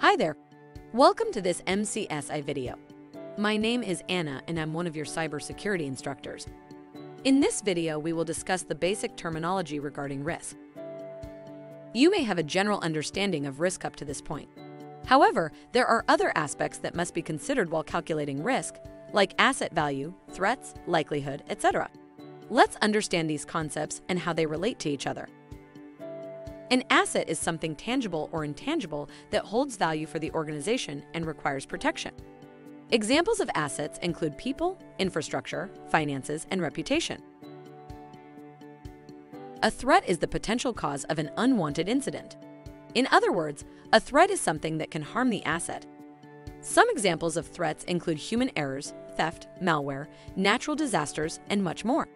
Hi there. Welcome to this MCSI video. My name is Anna and I'm one of your cybersecurity instructors. In this video, we will discuss the basic terminology regarding risk. You may have a general understanding of risk up to this point. However, there are other aspects that must be considered while calculating risk, like asset value, threats, likelihood, etc. Let's understand these concepts and how they relate to each other. An asset is something tangible or intangible that holds value for the organization and requires protection. Examples of assets include people, infrastructure, finances, and reputation. A threat is the potential cause of an unwanted incident. In other words, a threat is something that can harm the asset. Some examples of threats include human errors, theft, malware, natural disasters, and much more.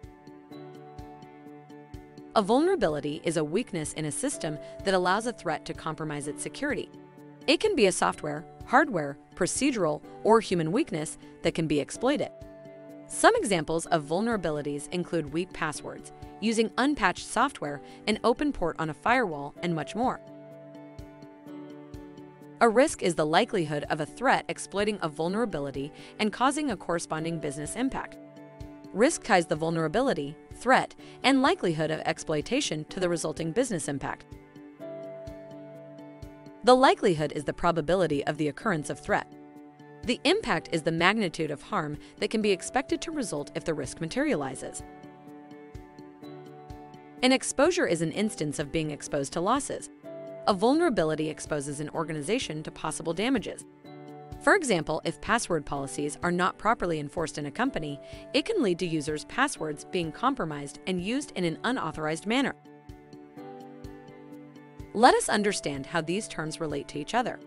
A vulnerability is a weakness in a system that allows a threat to compromise its security. It can be a software, hardware, procedural, or human weakness that can be exploited. Some examples of vulnerabilities include weak passwords, using unpatched software, an open port on a firewall, and much more. A risk is the likelihood of a threat exploiting a vulnerability and causing a corresponding business impact. Risk ties the vulnerability, threat, and likelihood of exploitation to the resulting business impact. The likelihood is the probability of the occurrence of threat. The impact is the magnitude of harm that can be expected to result if the risk materializes. An exposure is an instance of being exposed to losses. A vulnerability exposes an organization to possible damages. For example, if password policies are not properly enforced in a company, it can lead to users' passwords being compromised and used in an unauthorized manner. Let us understand how these terms relate to each other.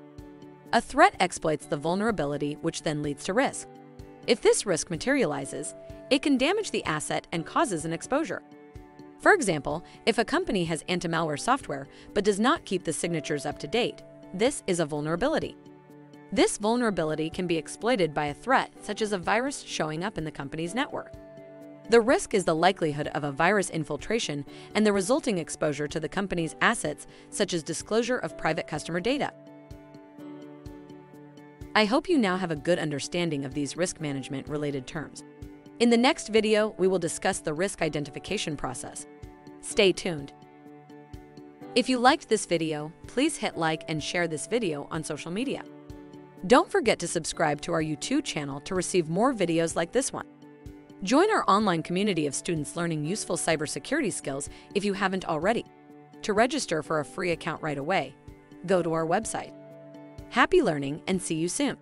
A threat exploits the vulnerability, which then leads to risk. If this risk materializes, it can damage the asset and causes an exposure. For example, if a company has anti-malware software but does not keep the signatures up to date, this is a vulnerability. This vulnerability can be exploited by a threat, such as a virus showing up in the company's network. The risk is the likelihood of a virus infiltration and the resulting exposure to the company's assets, such as disclosure of private customer data. I hope you now have a good understanding of these risk management related terms. In the next video, we will discuss the risk identification process. Stay tuned. If you liked this video, please hit like and share this video on social media. Don't forget to subscribe to our YouTube channel to receive more videos like this one. Join our online community of students learning useful cybersecurity skills if you haven't already. To register for a free account right away, go to our website. Happy learning and see you soon!